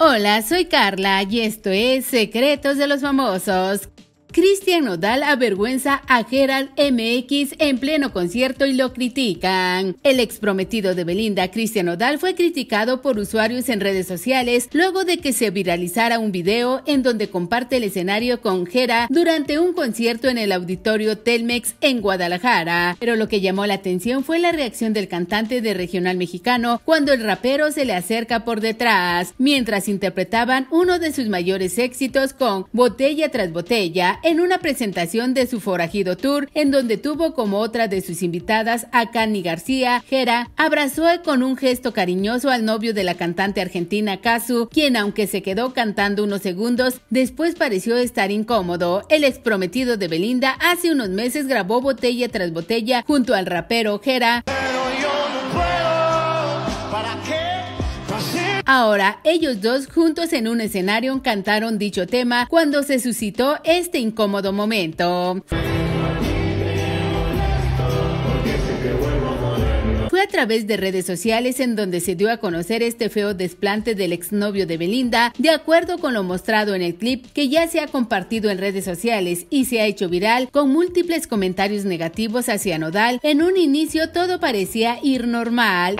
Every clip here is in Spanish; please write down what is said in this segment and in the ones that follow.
Hola, soy Carla y esto es Secretos de los Famosos. Cristian Nodal avergüenza a Gerald MX en pleno concierto y lo critican. El ex prometido de Belinda, Cristian Nodal, fue criticado por usuarios en redes sociales luego de que se viralizara un video en donde comparte el escenario con Gera durante un concierto en el auditorio Telmex en Guadalajara. Pero lo que llamó la atención fue la reacción del cantante de regional mexicano cuando el rapero se le acerca por detrás, mientras interpretaban uno de sus mayores éxitos con Botella tras Botella en una presentación de su forajido tour, en donde tuvo como otra de sus invitadas a Cani García, Jera, abrazó con un gesto cariñoso al novio de la cantante argentina Kazu, quien aunque se quedó cantando unos segundos, después pareció estar incómodo. El ex prometido de Belinda hace unos meses grabó botella tras botella junto al rapero Jera. Ahora, ellos dos juntos en un escenario cantaron dicho tema cuando se suscitó este incómodo momento. Fue a través de redes sociales en donde se dio a conocer este feo desplante del exnovio de Belinda, de acuerdo con lo mostrado en el clip que ya se ha compartido en redes sociales y se ha hecho viral con múltiples comentarios negativos hacia Nodal. En un inicio todo parecía ir normal.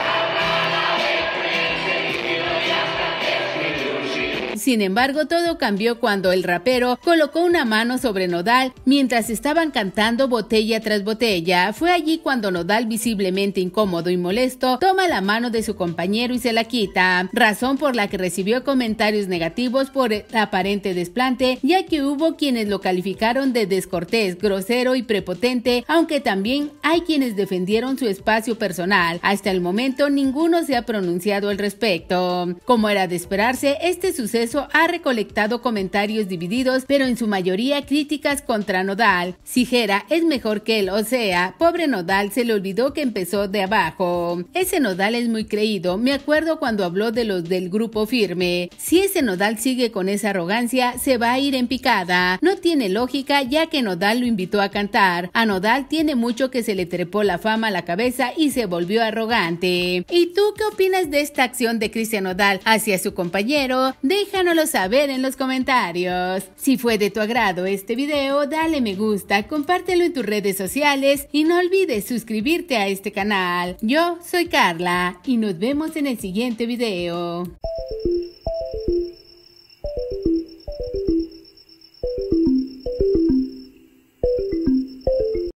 Sin embargo, todo cambió cuando el rapero colocó una mano sobre Nodal mientras estaban cantando botella tras botella. Fue allí cuando Nodal, visiblemente incómodo y molesto, toma la mano de su compañero y se la quita, razón por la que recibió comentarios negativos por el aparente desplante, ya que hubo quienes lo calificaron de descortés, grosero y prepotente, aunque también hay quienes defendieron su espacio personal. Hasta el momento ninguno se ha pronunciado al respecto. Como era de esperarse, este suceso ha recolectado comentarios divididos, pero en su mayoría críticas contra Nodal. Sigera es mejor que él, o sea, pobre Nodal se le olvidó que empezó de abajo. Ese Nodal es muy creído, me acuerdo cuando habló de los del grupo firme. Si ese Nodal sigue con esa arrogancia, se va a ir en picada. No tiene lógica ya que Nodal lo invitó a cantar. A Nodal tiene mucho que se le trepó la fama a la cabeza y se volvió arrogante. ¿Y tú qué opinas de esta acción de Cristian Nodal hacia su compañero? Déjanos lo saber en los comentarios. Si fue de tu agrado este video, dale me gusta, compártelo en tus redes sociales y no olvides suscribirte a este canal. Yo soy Carla y nos vemos en el siguiente video.